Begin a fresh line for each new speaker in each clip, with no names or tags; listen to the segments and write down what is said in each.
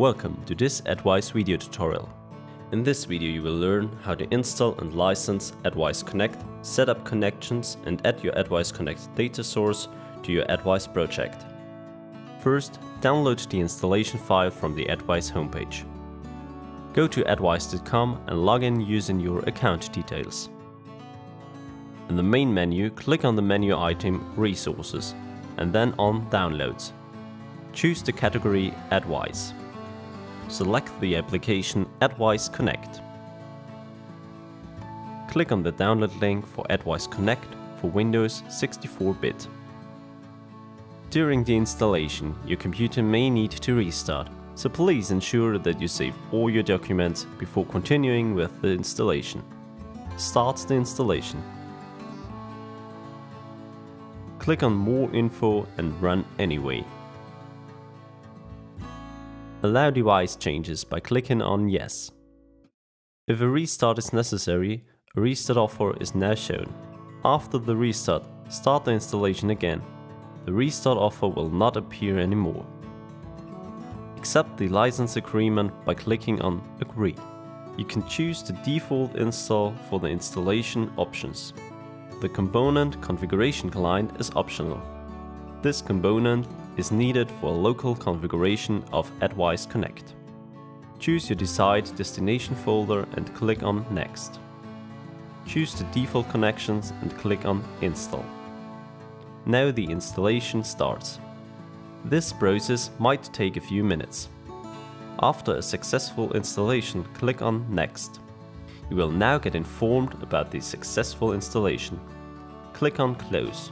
Welcome to this atvise video tutorial. In this video you will learn how to install and license atvise Connect, set up connections and add your atvise Connect data source to your atvise project. First, download the installation file from the atvise homepage. Go to atvise.com and log in using your account details. In the main menu, click on the menu item Resources and then on Downloads. Choose the category atvise select the application atvise Connect. Click on the download link for atvise Connect for Windows 64-bit. During the installation, your computer may need to restart, so please ensure that you save all your documents before continuing with the installation. Start the installation. Click on More Info and Run Anyway. Allow device changes by clicking on Yes. If a restart is necessary, a restart offer is now shown. After the restart, start the installation again. The restart offer will not appear anymore. Accept the license agreement by clicking on Agree. You can choose the default install for the installation options. The component configuration client is optional. This component is needed for a local configuration of atvise Connect. Choose your desired destination folder and click on Next. Choose the default connections and click on Install. Now the installation starts. This process might take a few minutes. After a successful installation, click on Next. You will now get informed about the successful installation. Click on Close.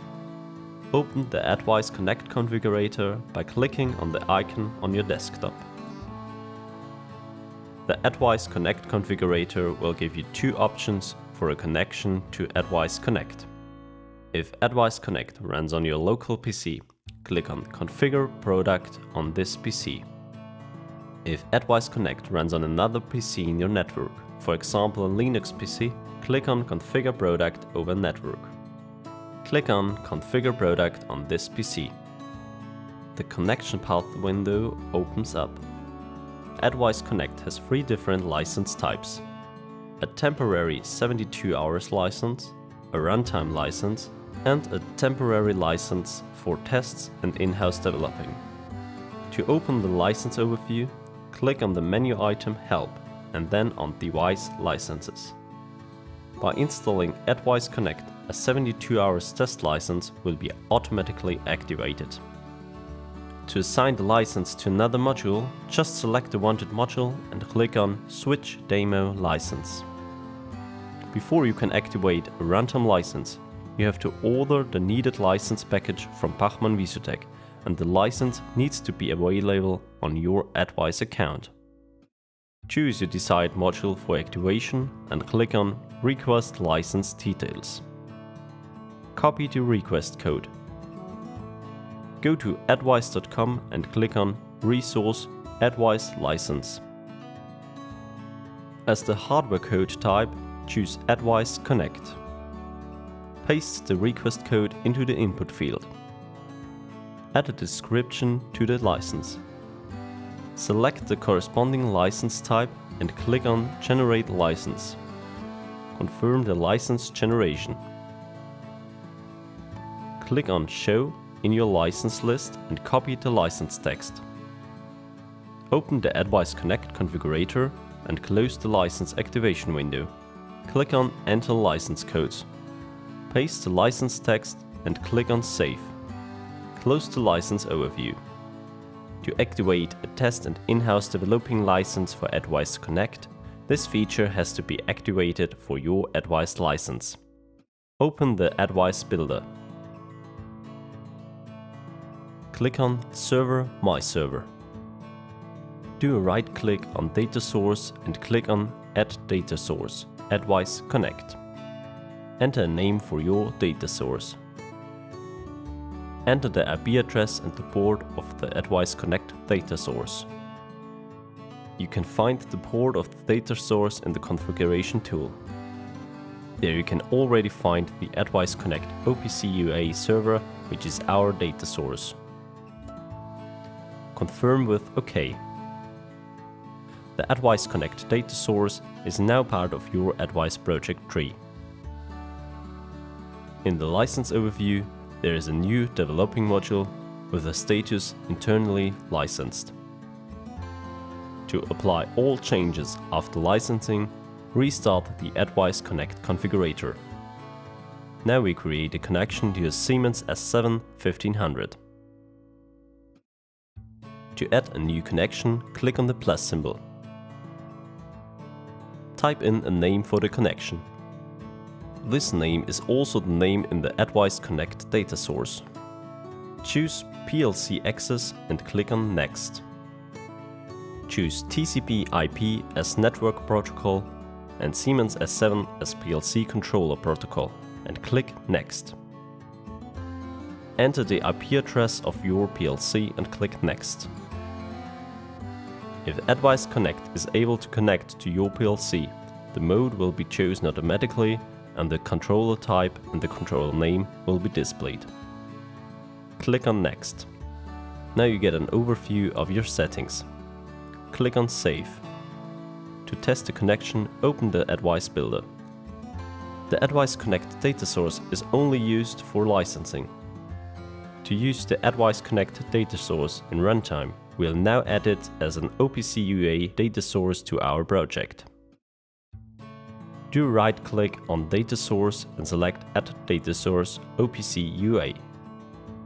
Open the atvise Connect configurator by clicking on the icon on your desktop. The atvise Connect configurator will give you two options for a connection to atvise Connect. If atvise Connect runs on your local PC, click on Configure Product on this PC. If atvise Connect runs on another PC in your network, for example a Linux PC, click on Configure Product over Network click on Configure Product on this PC. The connection path window opens up. atvise Connect has three different license types. A temporary 72 hours license, a runtime license, and a temporary license for tests and in-house developing. To open the license overview, click on the menu item Help and then on Device Licenses. By installing atvise Connect a 72 hours test license will be automatically activated. To assign the license to another module, just select the wanted module and click on Switch Demo License. Before you can activate a runtime license, you have to order the needed license package from Bachmann Visutec and the license needs to be available on your atvise account. Choose your desired module for activation and click on Request License Details copy the request code. Go to atvise.com and click on Resource atvise License. As the hardware code type, choose atvise Connect. Paste the request code into the input field. Add a description to the license. Select the corresponding license type and click on Generate License. Confirm the license generation click on Show in your license list and copy the license text. Open the atvise Connect configurator and close the license activation window. Click on Enter license codes. Paste the license text and click on Save. Close the license overview. To activate a test and in-house developing license for atvise Connect, this feature has to be activated for your atvise license. Open the atvise Builder click on Server My Server. Do a right click on Data Source and click on Add Data Source, atvise Connect. Enter a name for your data source. Enter the IP address and the port of the atvise Connect data source. You can find the port of the data source in the configuration tool. There you can already find the atvise Connect OPC UA server, which is our data source confirm with OK. The atvise Connect data source is now part of your atvise project tree. In the license overview, there is a new developing module with the status internally licensed. To apply all changes after licensing, restart the atvise Connect configurator. Now we create a connection to a Siemens S7 1500. To add a new connection, click on the plus symbol. Type in a name for the connection. This name is also the name in the atvise Connect data source. Choose PLC access and click on Next. Choose TCP IP as network protocol and Siemens S7 as PLC controller protocol and click Next. Enter the IP address of your PLC and click Next. If atvise Connect is able to connect to your PLC, the mode will be chosen automatically and the controller type and the controller name will be displayed. Click on Next. Now you get an overview of your settings. Click on Save. To test the connection, open the atvise Builder. The atvise Connect data source is only used for licensing. To use the atvise Connect data source in runtime, we'll now add it as an OPC UA data source to our project. Do right-click on Data Source and select Add Data Source OPC UA.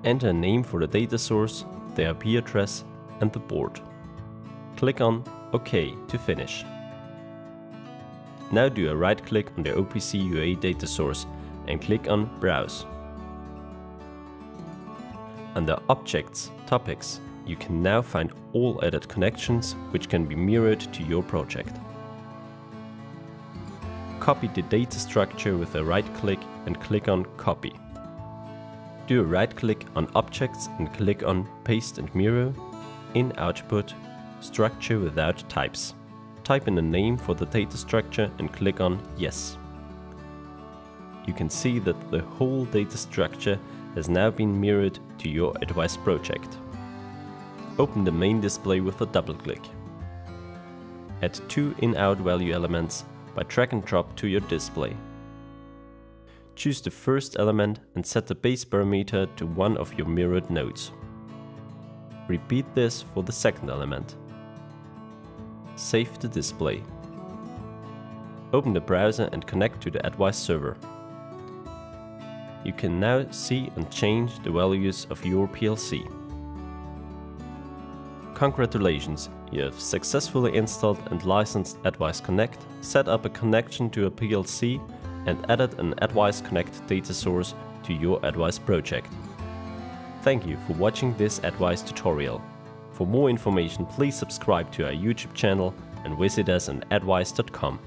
Enter a name for the data source, the IP address and the board. Click on OK to finish. Now do a right-click on the OPC UA data source and click on Browse. Under Objects, Topics, you can now find all added connections which can be mirrored to your project copy the data structure with a right click and click on Copy. Do a right click on Objects and click on Paste and Mirror, in Output, Structure without types. Type in a name for the data structure and click on Yes. You can see that the whole data structure has now been mirrored to your atvise project. Open the main display with a double click. Add two in-out value elements by drag and drop to your display. Choose the first element and set the base parameter to one of your mirrored nodes. Repeat this for the second element. Save the display. Open the browser and connect to the atvise server. You can now see and change the values of your PLC. Congratulations, you have successfully installed and licensed atvise Connect, set up a connection to a PLC and added an atvise Connect data source to your atvise project. Thank you for watching this atvise tutorial. For more information please subscribe to our YouTube channel and visit us on atvise.com.